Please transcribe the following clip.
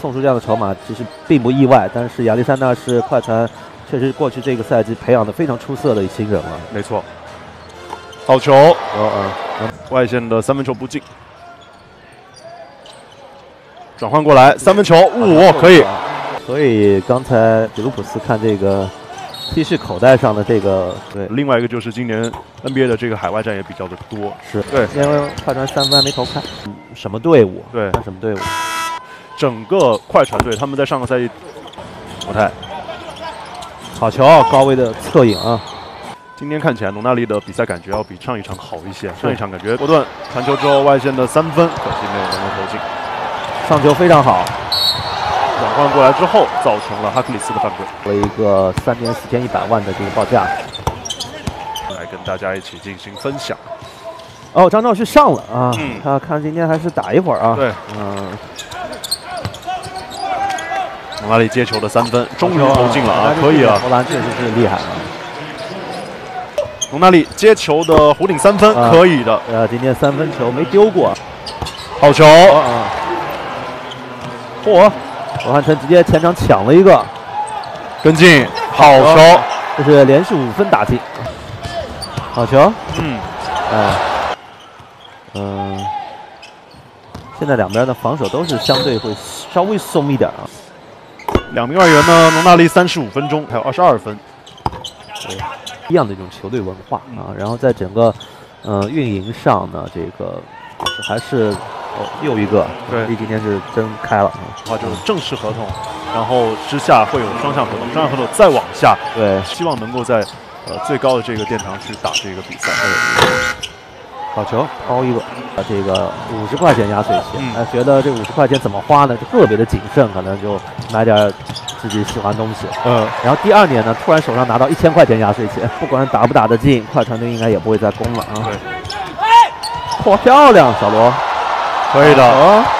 送出这样的筹码其实并不意外，但是亚历山大是快船确实过去这个赛季培养的非常出色的一新人了。没错，好球，哦嗯，外线的三分球不进，转换过来三分球，哦，可以。所以刚才比卢普斯看这个 T 恤口袋上的这个，对，另外一个就是今年 NBA 的这个海外战也比较的多，是对，因为快船三分还没投开，什么队伍？对，看什么队伍？整个快船队他们在上个赛季，不太好球，高位的侧影啊！今天看起来农纳利的比赛感觉要比上一场好一些，上一场感觉波顿传球之后外线的三分，可惜没有能够投进，上球非常好。转换过来之后，造成了哈克里斯的犯规，为一个三年四千一百万的这个报价，来跟大家一起进行分享。哦，张兆旭上了啊，他看今天还是打一会儿啊。对，嗯。蒙拉利接球的三分终于投进了啊，可以啊，投篮确实是厉害啊。蒙纳利接球的弧顶三分可以的，呃，今天三分球没丢过，好球。啊！嚯！罗汉城直接前场抢了一个，跟进，好球，这是连续五分打进，好球，嗯，哎，嗯，现在两边的防守都是相对会稍微松一点啊。两名外援呢，蒙纳利三十五分钟，还有二十二分，一样的一种球队文化啊。然后在整个呃运营上呢，这个还是哦。又一个，对，今天是真开了，的话就是正式合同，然后之下会有双向合同，双向合同再往下，对，希望能够在呃最高的这个殿堂去打这个比赛。好球，抛一个，这个五十块钱压岁钱，哎，觉得这五十块钱怎么花呢？就特别的谨慎，可能就买点自己喜欢东西。嗯，然后第二年呢，突然手上拿到一千块钱压岁钱，不管打不打得进，快船队应该也不会再攻了啊。对，嚯，漂亮，小罗。可以的。